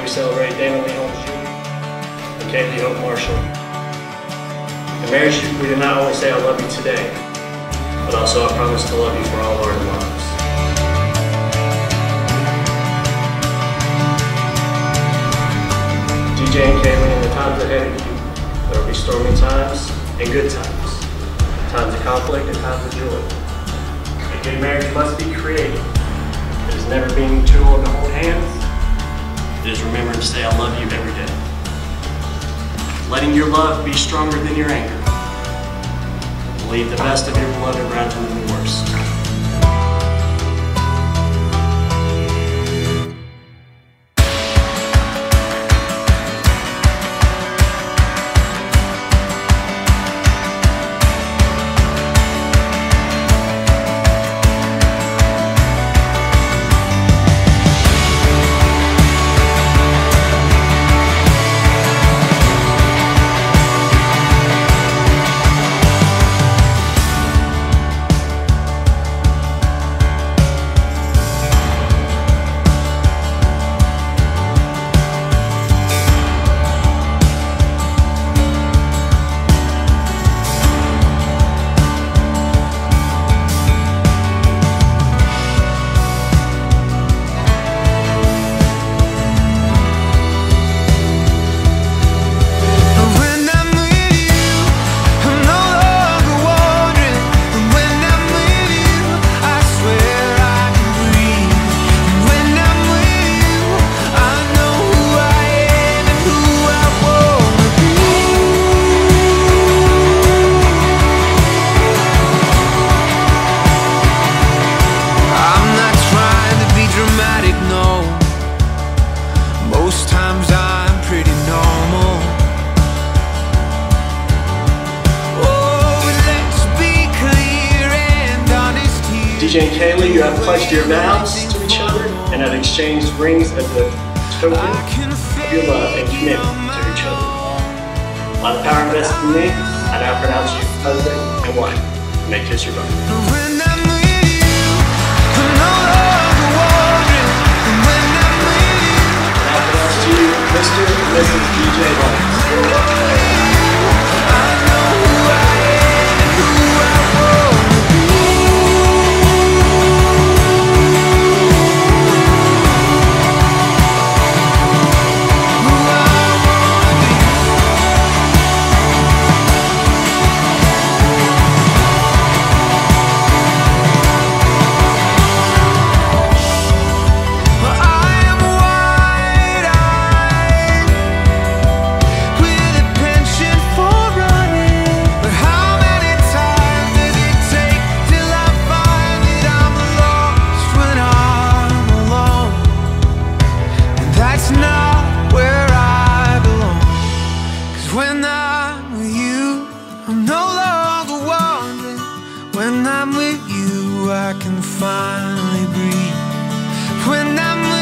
we celebrate Damon Lee Holmes Jr. and Kailey Hope Marshall. In marriage, we do not only say I love you today, but also I promise to love you for all our lives. DJ and Kailey, in the times ahead of you, there will be stormy times and good times, times of conflict and times of joy. A good marriage must be created. It is never being too old to hold hands. It is remembering to say I love you every day. Letting your love be stronger than your anger. Leave the best of your beloved rather than the DJ and Kailey, you have pledged your vows to each other and have exchanged rings as a token of your love and commitment to each other. By the power invested in me, I now pronounce you husband and wife. May kiss your bride. When I'm with you, I'm no longer wandering. When I'm with you. And I pronounce to you Mr. and Mrs. DJ Holmes. When I'm with you, I'm no longer wondering. When I'm with you, I can finally breathe. When I'm with